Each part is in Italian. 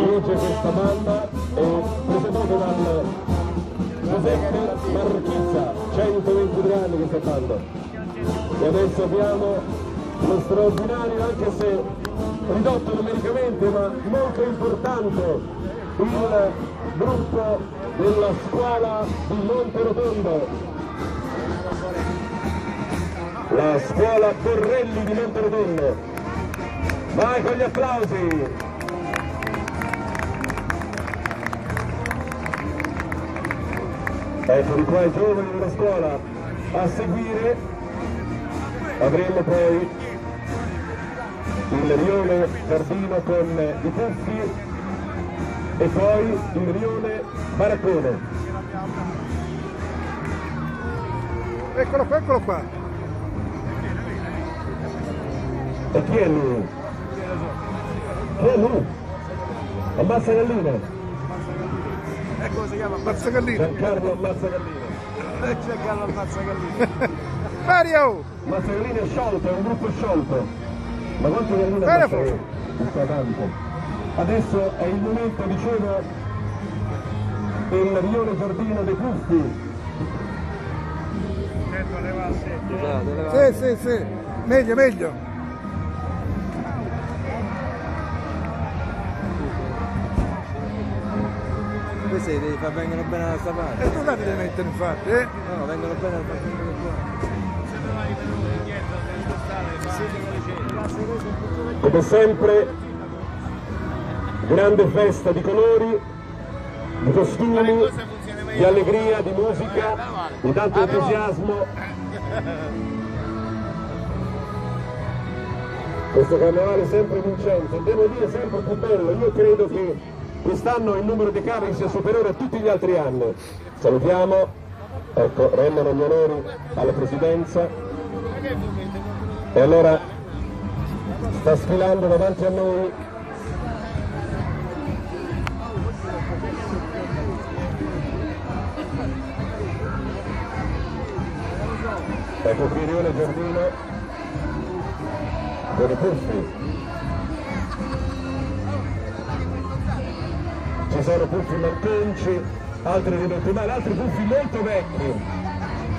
questa banda è presentato dal Giuseppe Marchizza, 123 anni questa banda. E adesso abbiamo lo straordinario, anche se ridotto numericamente, ma molto importante, il gruppo della scuola di Monte Rotondo. La scuola Borrelli di Monte Rotondo. Vai con gli applausi! Eccoli qua i giovani della scuola a seguire avremo poi il rione Giardino con i puffi e poi il rione Baraccone. Eccolo qua, eccolo qua. E chi è lui? Chi è lui? Ammazza Galline. Ecco si chiama Mazzagallino. Giancarlo Ammazza Galline. Giancarlo Mazzagallino. Mario! Ammazza Galline è sciolto, è un gruppo sciolto. Ma quanto forse. Galline? tante. Adesso è il momento, dicevo, del rione Giardino dei Puffi. Sì, sì, sì. Meglio, meglio. Far vengono bene da questa parte. E tu la devi mettere infatti, eh? No, no, vengono bene da questa parte. Come sempre, grande festa di colori, di costumi, di allegria, di musica, di tanto entusiasmo. Questo carnevale è sempre vincente, devo dire sempre più bello, io credo che quest'anno il numero di carri sia superiore a tutti gli altri anni. Salutiamo, ecco, rendono gli onori alla presidenza. E allora sta sfilando davanti a noi ecco qui Rione Giardino con i puffi ci sono puffi malconci altri ridotti male altri puffi molto vecchi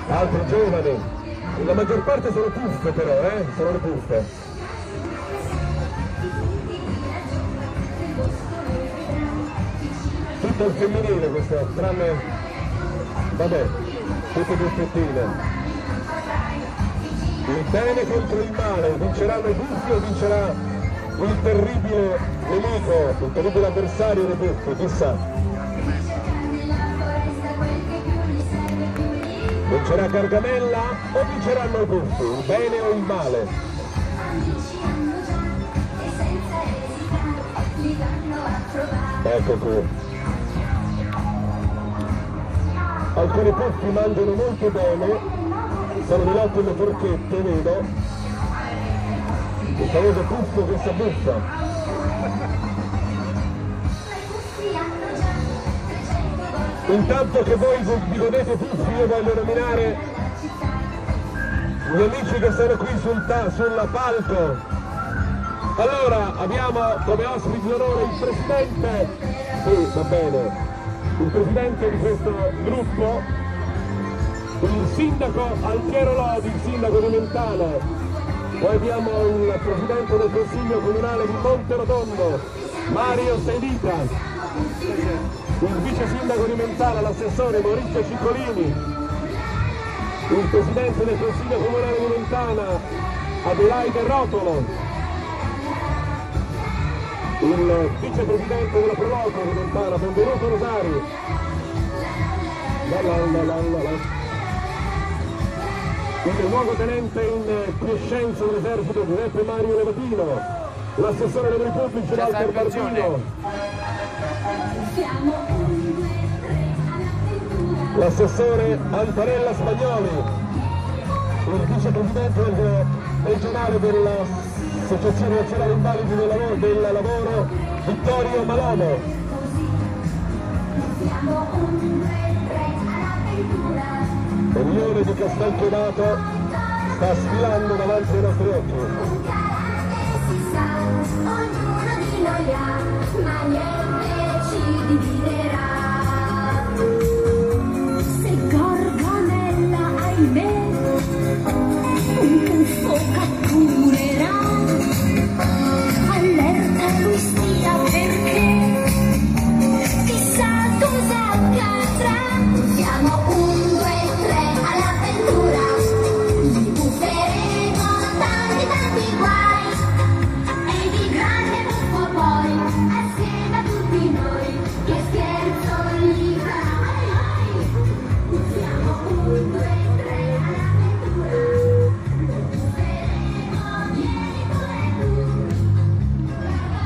altri giovani la maggior parte sono puffe però eh? sono le puffe tutto il femminile questo, tranne, vabbè, tutte buffettine. Il bene contro il male, vinceranno i buffi o vincerà il terribile nemico, il terribile avversario buffi, chissà. Vincerà Gargamella o vinceranno i buffi, il bene o il male? Ecco qui. alcuni puffi mangiano molto bene, sono delle ottime forchette, vedo, il famoso puffo che si abbuffa. Intanto che voi vi godete puffi, io voglio nominare gli amici che sono qui sul, sul palco. Allora, abbiamo come ospite d'onore il presidente, sì, va bene, il presidente di questo gruppo, il sindaco Altiero Lodi, il sindaco di Mentana, poi abbiamo il presidente del consiglio comunale di Monte Rotondo, Mario Sedita, il vice sindaco di Mentana, l'assessore Maurizio Ciccolini, il presidente del consiglio comunale di Mentana, Adelaide Rotolo, il vicepresidente della Proloco di Montana, benvenuto la la la la. Il luogotenente in quiescenza dell'esercito Giuseppe Mario Levatino, l'assessore dei pubblici Walter Barbino, l'assessore Antonella Spagnoli, il vicepresidente del- regionale dell'Associazione Nazionale Invalidi del Lavoro, del lavoro Vittorio Malomo. Il leone di Castelchiodato sta sfilando davanti ai nostri occhi.